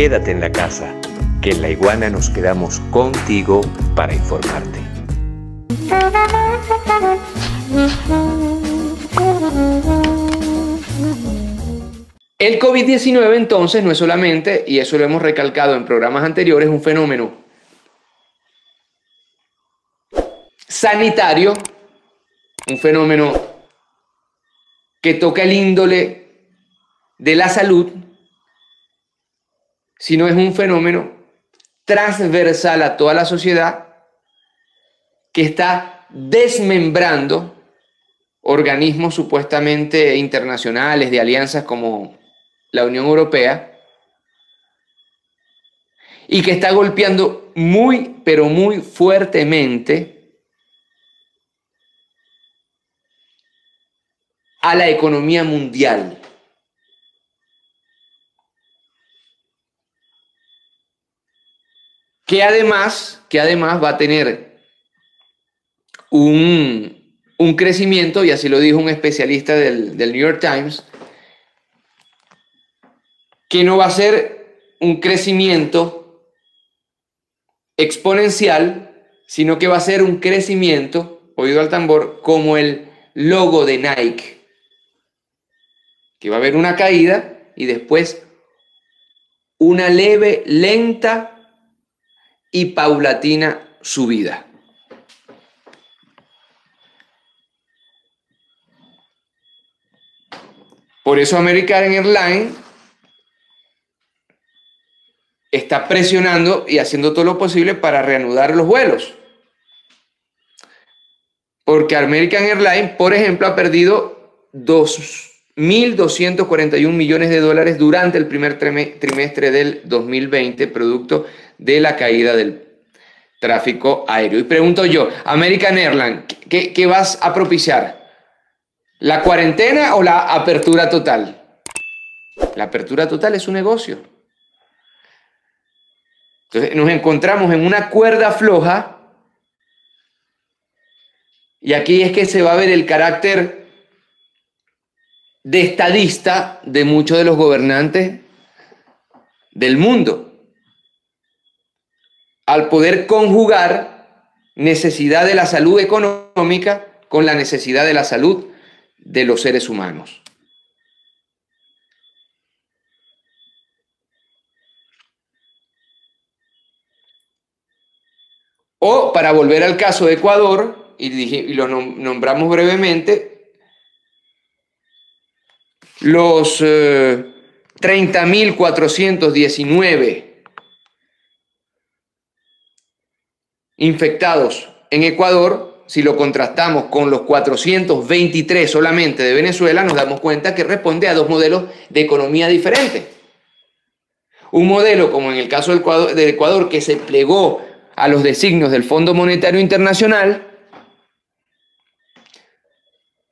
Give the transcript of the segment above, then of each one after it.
quédate en la casa, que en la iguana nos quedamos contigo para informarte. El COVID-19 entonces no es solamente, y eso lo hemos recalcado en programas anteriores, un fenómeno sanitario, un fenómeno que toca el índole de la salud, sino es un fenómeno transversal a toda la sociedad que está desmembrando organismos supuestamente internacionales de alianzas como la Unión Europea y que está golpeando muy, pero muy fuertemente a la economía mundial. Que además, que además va a tener un, un crecimiento, y así lo dijo un especialista del, del New York Times, que no va a ser un crecimiento exponencial, sino que va a ser un crecimiento, oído al tambor, como el logo de Nike, que va a haber una caída y después una leve, lenta y paulatina subida. Por eso American Airlines está presionando y haciendo todo lo posible para reanudar los vuelos. Porque American Airlines, por ejemplo, ha perdido 2.241 millones de dólares durante el primer trimestre del 2020, producto de la caída del tráfico aéreo. Y pregunto yo, American Airlines, ¿qué, qué vas a propiciar? ¿La cuarentena o la apertura total? La apertura total es un negocio. Entonces nos encontramos en una cuerda floja y aquí es que se va a ver el carácter de estadista de muchos de los gobernantes del mundo. Al poder conjugar necesidad de la salud económica con la necesidad de la salud de los seres humanos. O para volver al caso de Ecuador, y, lo nombramos brevemente, los 30.419 infectados en Ecuador, si lo contrastamos con los 423 solamente de Venezuela, nos damos cuenta que responde a dos modelos de economía diferentes. Un modelo, como en el caso del Ecuador, que se plegó a los designios del Fondo Monetario Internacional,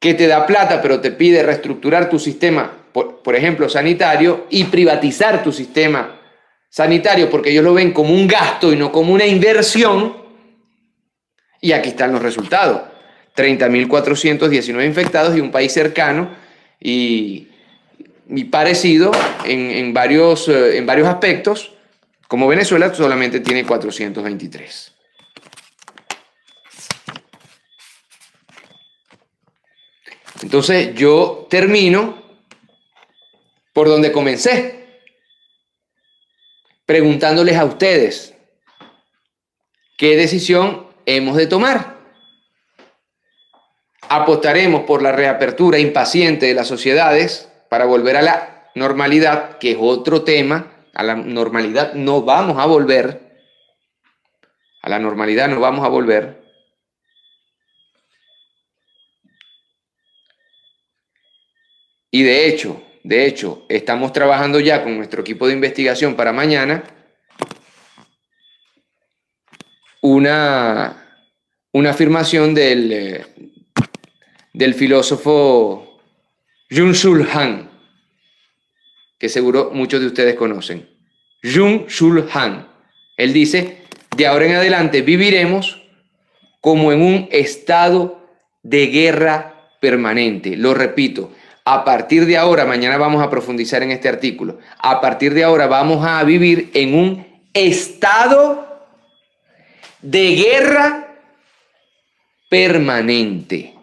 que te da plata pero te pide reestructurar tu sistema, por, ejemplo, sanitario, y privatizar tu sistema sanitario porque ellos lo ven como un gasto y no como una inversión. Y aquí están los resultados. 30.419 infectados y un país cercano y, parecido en, varios, eh, en varios aspectos como Venezuela solamente tiene 423. Entonces yo termino por donde comencé, preguntándoles a ustedes qué decisión hemos de tomar. Apostaremos por la reapertura impaciente de las sociedades para volver a la normalidad, que es otro tema a la normalidad no vamos a volver. A la normalidad no vamos a volver. Y de hecho, de hecho, estamos trabajando ya con nuestro equipo de investigación para mañana una, una afirmación del, eh, del filósofo Jung-Sul Han, que seguro muchos de ustedes conocen. Jung Shul Han. Él dice, de ahora en adelante viviremos como en un estado de guerra permanente. Lo repito, a partir de ahora, mañana vamos a profundizar en este artículo, a partir de ahora vamos a vivir en un estado de guerra permanente.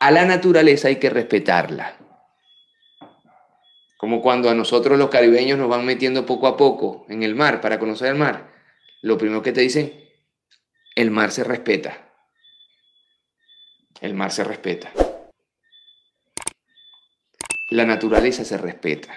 A la naturaleza hay que respetarla. Como cuando a nosotros los caribeños nos van metiendo poco a poco en el mar para conocer el mar. Lo primero que te dicen, el mar se respeta. El mar se respeta. La naturaleza se respeta.